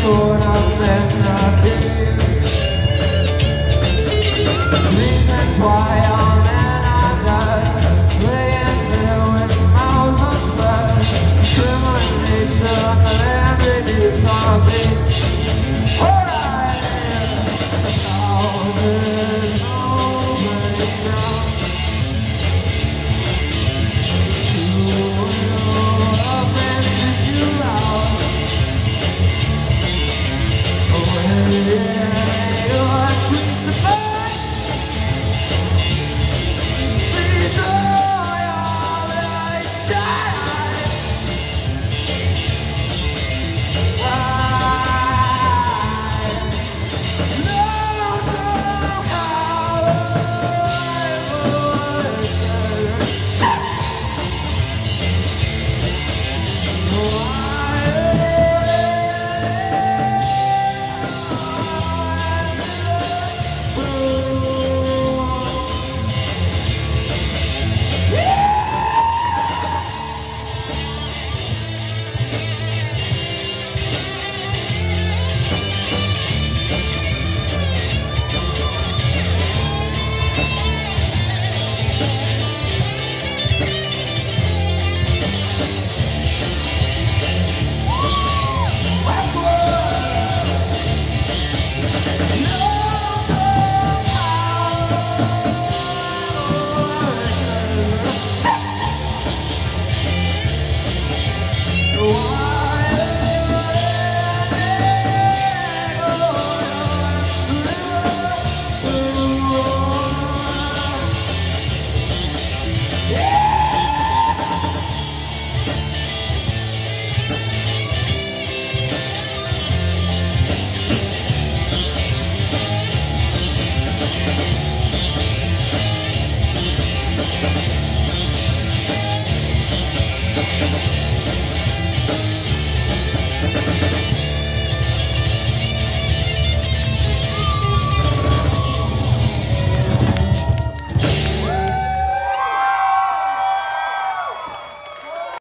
Torn up and